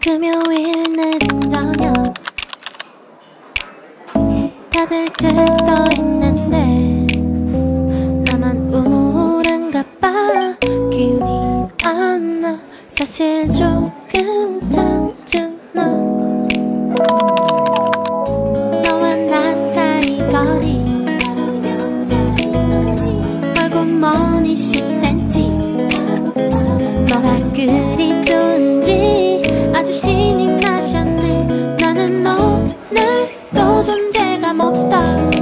금요일 늦은 저녁 다들 들떠 있는데 나만 우울한가 봐. 기운이 안 나. 사실 조금 10cm 뭐가 그리 좋은지 아주 신이 나셨네. 나는 오늘도 존재가 없다